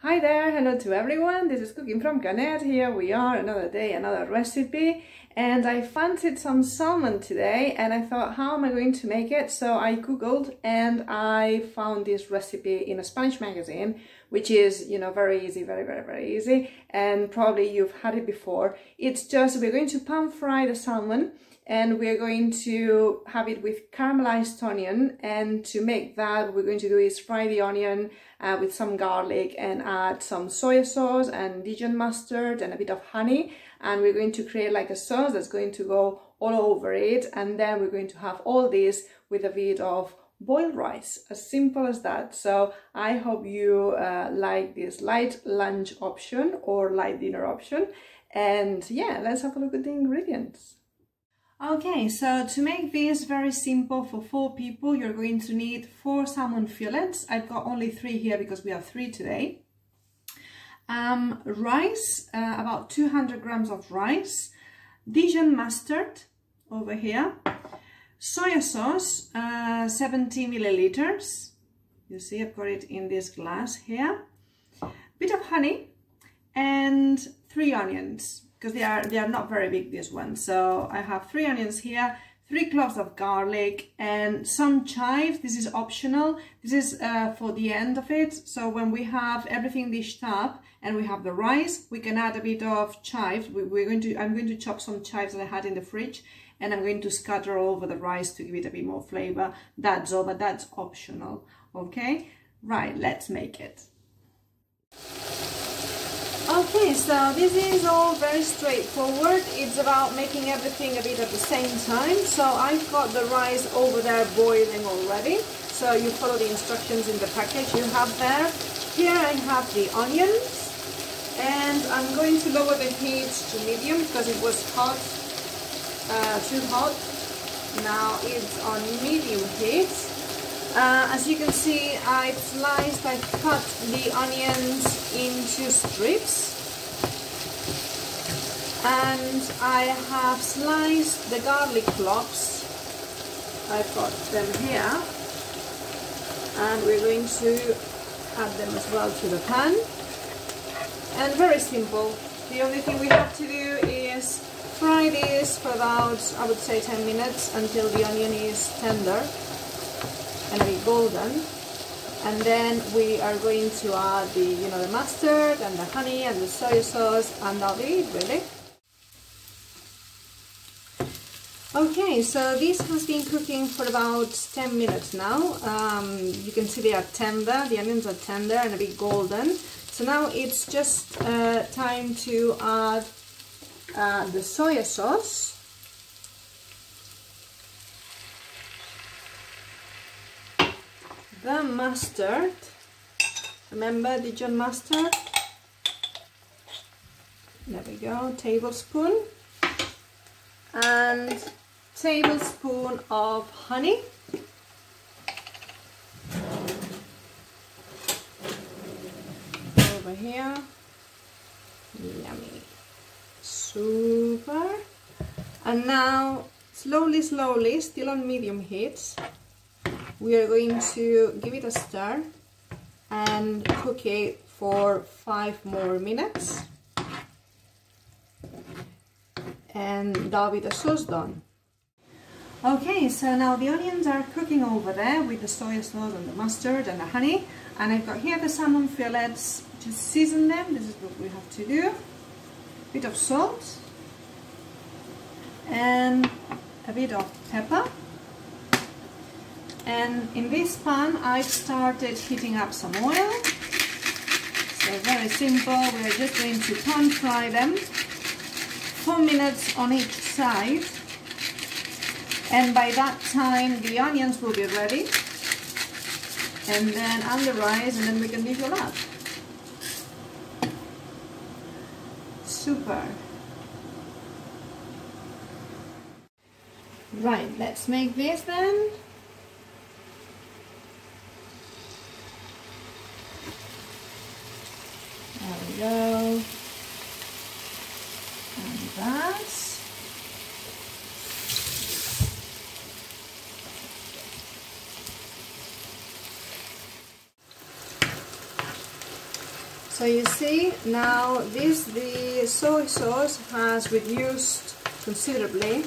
Hi there, hello to everyone. This is Cooking from Canet. Here we are, another day, another recipe. And I fancied some salmon today and I thought, how am I going to make it? So I googled and I found this recipe in a Spanish magazine, which is, you know, very easy, very, very, very easy. And probably you've had it before. It's just, we're going to pan fry the salmon and we're going to have it with caramelized onion. And to make that what we're going to do is fry the onion uh, with some garlic and add some soy sauce and Dijon mustard and a bit of honey. And we're going to create like a sauce that's going to go all over it. And then we're going to have all this with a bit of boiled rice. As simple as that. So i hope you uh, like this light lunch option or light dinner option. And yeah let's have a look at the ingredients Okay, so to make this very simple for four people, you're going to need four salmon fillets. I've got only three here because we have three today. Um, rice, uh, about 200 grams of rice. Dijon mustard over here. Soya sauce, uh, 70 milliliters. You see, I've got it in this glass here. Bit of honey and three onions because they are they are not very big this one. So I have three onions here three cloves of garlic and some chives. This is optional. This is uh, for the end of it. So when we have everything dished up and we have the rice we can add a bit of chives. We, we're going to I'm going to chop some chives that I had in the fridge and I'm going to scatter over the rice to give it a bit more flavor. That's all but that's optional. Okay? Right let's make it Okay, so this is all very straightforward. It's about making everything a bit at the same time. So I've got the rice over there boiling already. So you follow the instructions in the package you have there. Here I have the onions. And I'm going to lower the heat to medium because it was hot, uh, too hot. Now it's on medium heat. Uh, as you can see, I've sliced, I've cut the onions into strips. And I have sliced the garlic cloves. I've got them here. And we're going to add them as well to the pan. And very simple. The only thing we have to do is fry this for about, I would say 10 minutes until the onion is tender and be golden and then we are going to add the you know the mustard and the honey and the soy sauce and that'll be really okay so this has been cooking for about 10 minutes now. Um, you can see they are tender the onions are tender and a bit golden. So now it's just uh, time to add uh, the soy sauce. The mustard. Remember Dijon mustard? There we go tablespoon. And tablespoon of honey. Over here. Yummy. Super. And now slowly slowly still on medium heat we are going to give it a stir and cook it for five more minutes. And that'll be the sauce done okay so now the onions are cooking over there with the soy sauce and the mustard and the honey. And I've got here the salmon fillets just season them. This is what we have to do. A bit of salt and a bit of pepper. And in this pan I've started heating up some oil. So very simple. We're just going to pan fry them. Four minutes on each side and by that time the onions will be ready and then add the rice and then we can leave it up super right let's make this then There we go. And that. So you see now this the soy sauce has reduced considerably.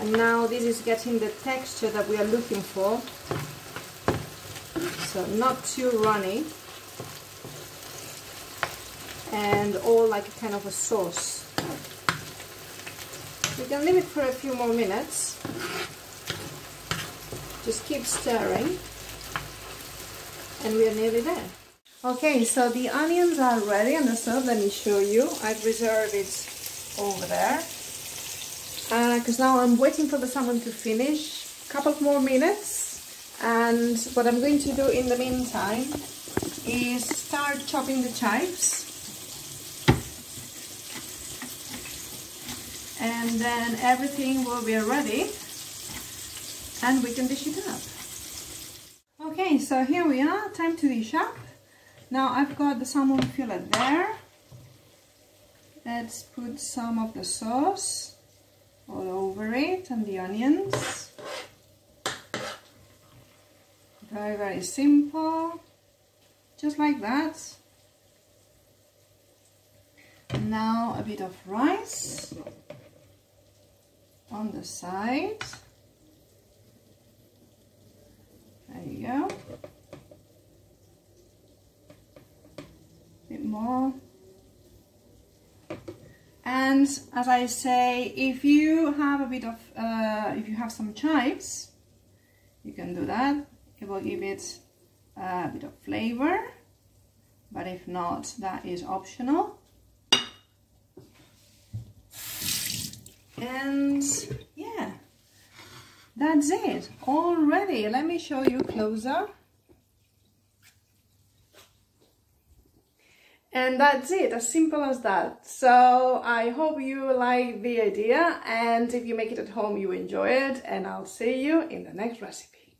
And now this is getting the texture that we are looking for. So not too runny. And all like a kind of a sauce. We can leave it for a few more minutes. Just keep stirring. And we are nearly there okay so the onions are ready on the stove. Let me show you. I've reserved it over there. Because uh, now I'm waiting for the salmon to finish. A couple more minutes. And what I'm going to do in the meantime is start chopping the chives. And then everything will be ready and we can dish it up. Okay so here we are. Time to dish up now I've got the salmon fillet there let's put some of the sauce all over it and the onions. Very, very simple. Just like that. Now a bit of rice on the side. There you go. A bit more as I say if you have a bit of uh, if you have some chives you can do that. It will give it a bit of flavor but if not that is optional. And yeah that's it. Already let me show you closer And that's it, as simple as that. So I hope you like the idea and if you make it at home you enjoy it and I'll see you in the next recipe.